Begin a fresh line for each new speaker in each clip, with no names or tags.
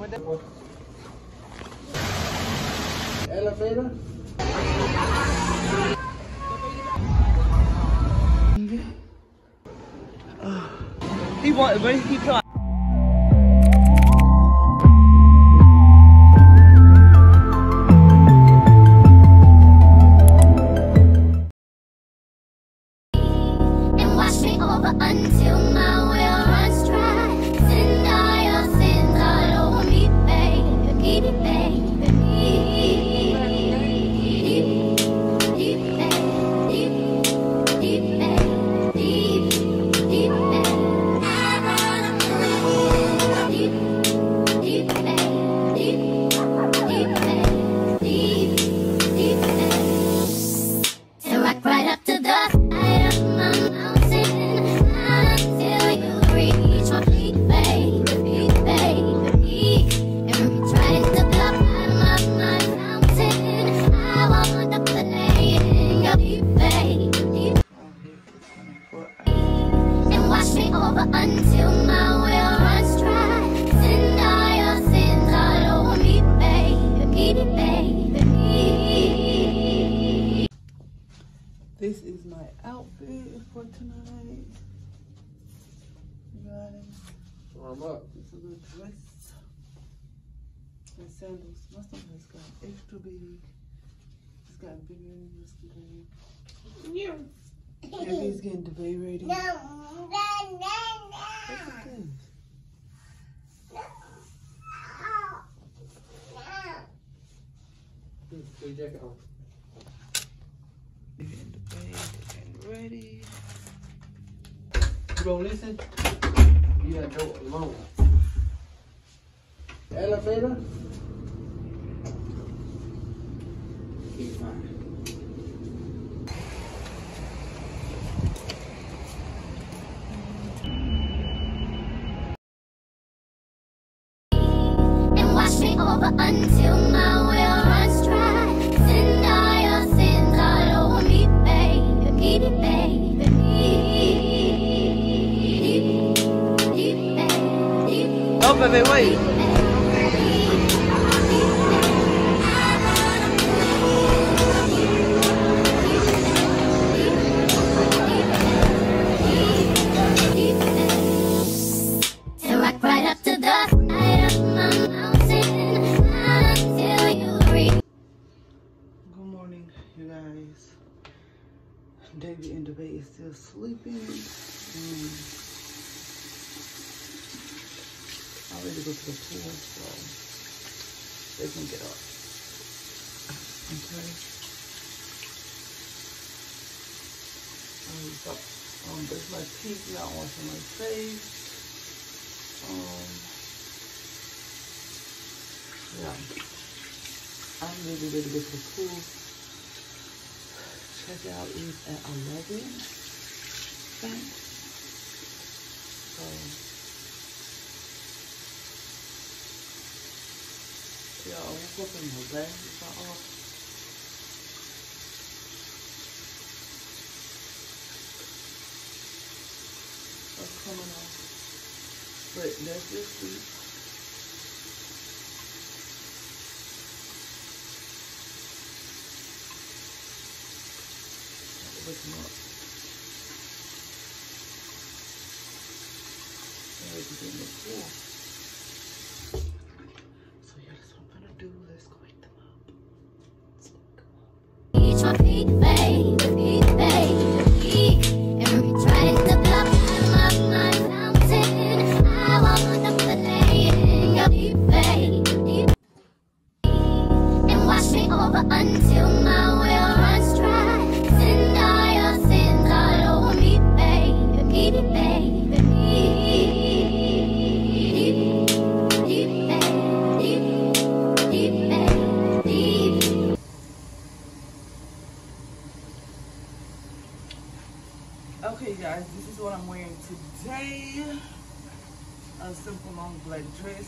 with that.
Elevator?
He want, but he come
and wash me over until my over until my will runs dry Send all your sins all over me, baby, baby
This is my outfit for tonight. You guys,
Warm up.
this is a dress and sandals. My stomach's got extra big. It's got bigger than yesterday. Baby's getting the bay ready. What's this?
Put your jacket on.
Baby in the bay, getting ready.
You don't listen? You gotta go alone. Elevator? Keep fine.
You reach.
Good morning, you guys. David and the bay is still sleeping. Mm. I'm ready to go to the pool, so they can get up. Okay. Um, so, um, brush my teeth, now washing my face. Um, yeah. I'm really ready to go to the pool. Check out is at 11. Thanks. So, I woke up and my glasses are off. That's coming off. But that's just. Wake him up get in the pool. So yeah, that's what I'm gonna do. Let's go wake them up.
Reach my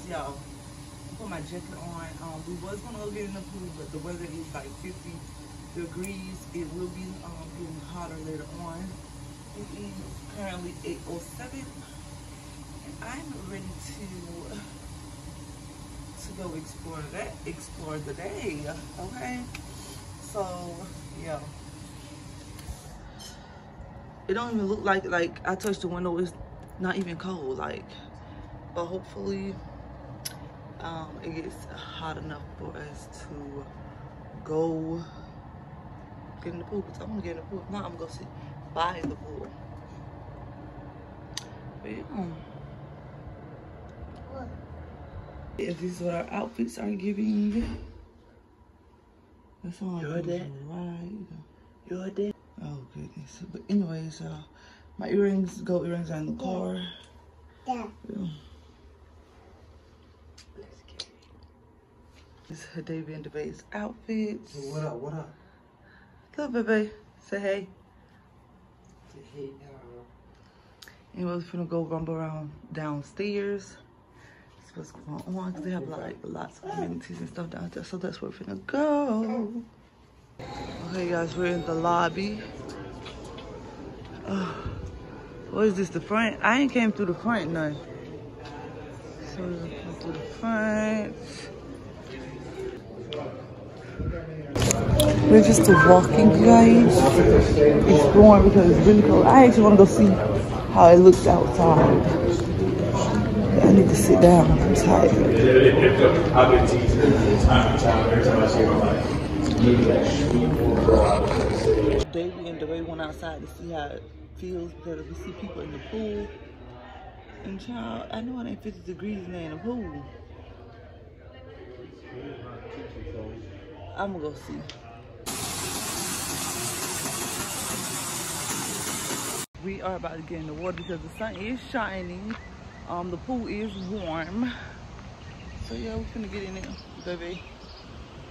y'all. Put my jacket on. Um, we was gonna go get in the pool, but the weather is like 50 degrees. It will be um, getting hotter later on. It is currently 8:07, and I'm ready to to go explore that, explore the day. Okay, so yeah. It don't even look like like I touched the window. It's not even cold. Like, but hopefully, um, it gets hot enough for us to go get in the pool. Cause I'm gonna get in the pool. If not, I'm gonna go sit by the pool. But yeah. If this is what our outfits are giving. That's all
You're
I'm
dead.
right.
You're dead.
Oh goodness. But anyways, uh my earrings, gold earrings are in the car.
Yeah.
Yeah. Her and DeBay's outfits.
What up? What up?
Look, baby. Say hey.
Say Hey,
And we're finna go rumble around downstairs. That's what's going on because they have like lots of amenities and stuff downstairs. So that's where we're finna go. Okay, guys, we're in the lobby. Uh, what is this? The front? I ain't came through the front none. So we're gonna come through the front. We're just walking, guys. Exploring because it's really cold. I actually want to go see how it looks outside. I need to sit down. I'm tired.
I've been teasing from time to time. Every time I see him, I'm like, maybe that street go out the city.
Davey and DeRay went outside to see how it feels because we see people in the pool. And child, I know it ain't 50 degrees in the pool. I'm gonna go see. We are about to get in the water because the sun is shining. Um, the pool is warm. So yeah, we're gonna get in there, baby.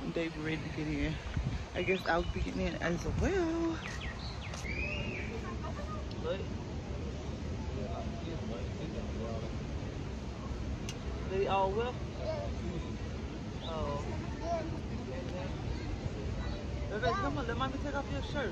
And Davey ready to get in. I guess I'll be getting in as well. They all will? Oh. Bebe, come on, let mommy take off your shirt.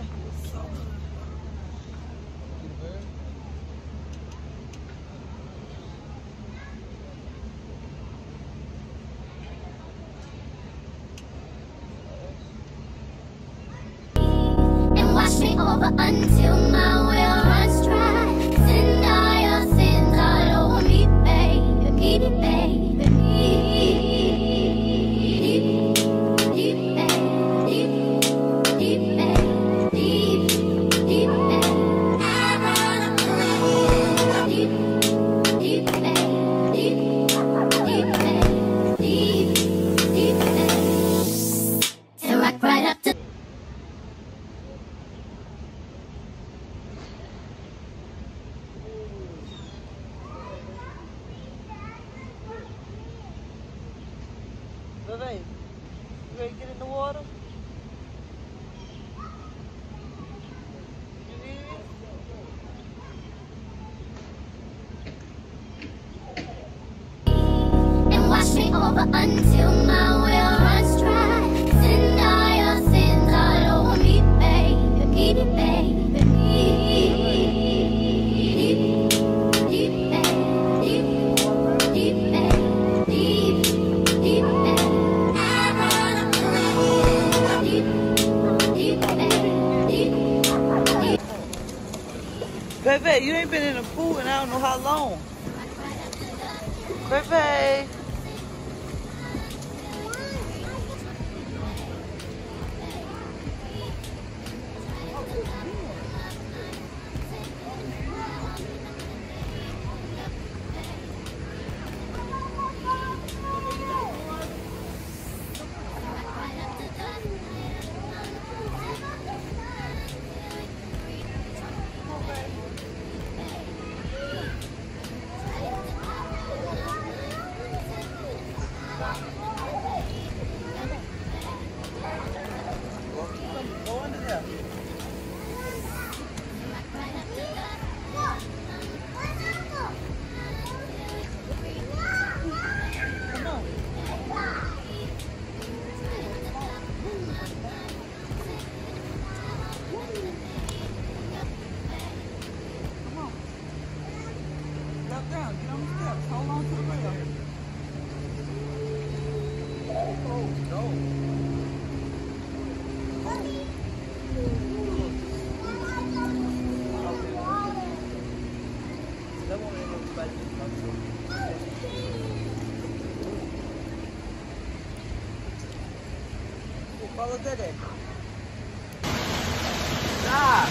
and
pool in I don't know how long. Bebe.
Follow. Stop.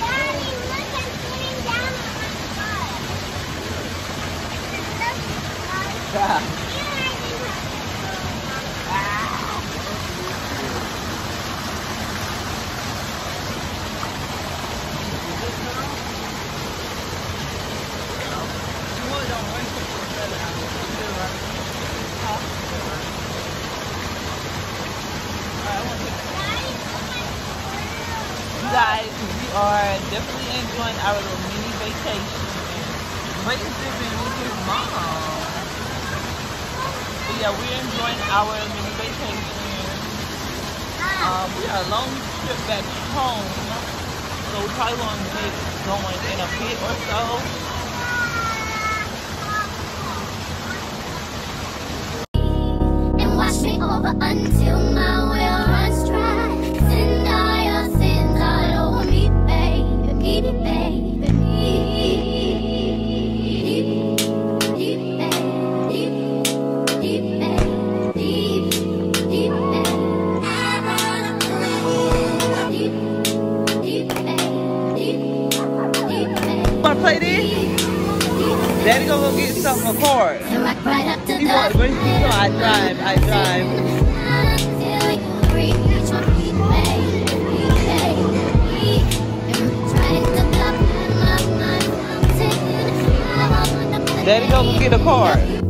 Daddy, look, I'm sitting down on my butt.
Yeah.
You guys, we are definitely enjoying our little mini vacation. Living with his mom. But yeah, we're enjoying our mini vacation. Um, we are a long trip back home. So we probably won't get going in a bit or so.
and wash me over until my Wanna
play this? Daddy gonna go get something for Card.
and rock right up to
He
the
but he know I drive, I drive.
Until you reach my feet, baby, baby. Trying to block my mountain. I wanna play
Daddy go get a card.